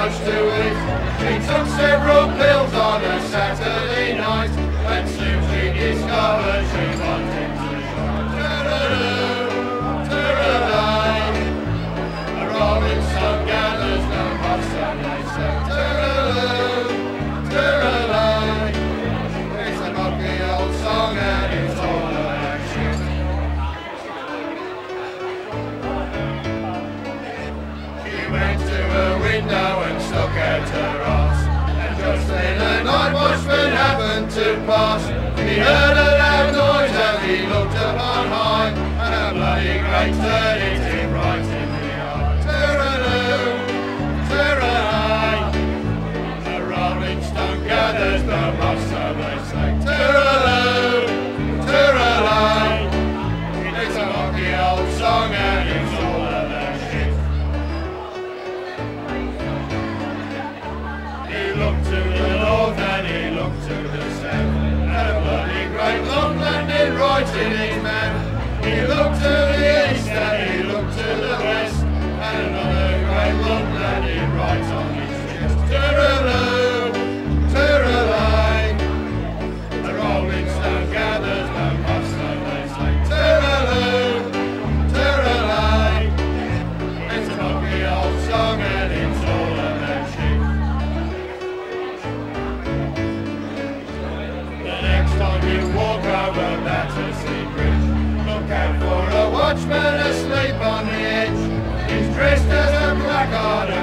much to eat. She took several pills on a Saturday night, and soon she discovered she wanted to. Toodaloo, toodaloo. It's a mocky old song and it's all to pass. He heard a loud noise and he looked up on high. And a bloody great turd hit him right in the eye. Toodaloo, toodaloo. The rolling stone gathers the moss, so they say. Toodaloo. It's a mocky old song and it's all about shit. He looked to the north and he looked to the landed right in his mouth. He looked to the east and he looked to the west. And another great long landed right on his chest. Toodaloo, toodaloo. The rolling stone gathers no moss, so they say. Toodaloo, toodaloo. It's a mocky old song and it's all about shit. The next time you walk well that's a secret. Look out for a watchman asleep on the edge. He's dressed as a blackguard.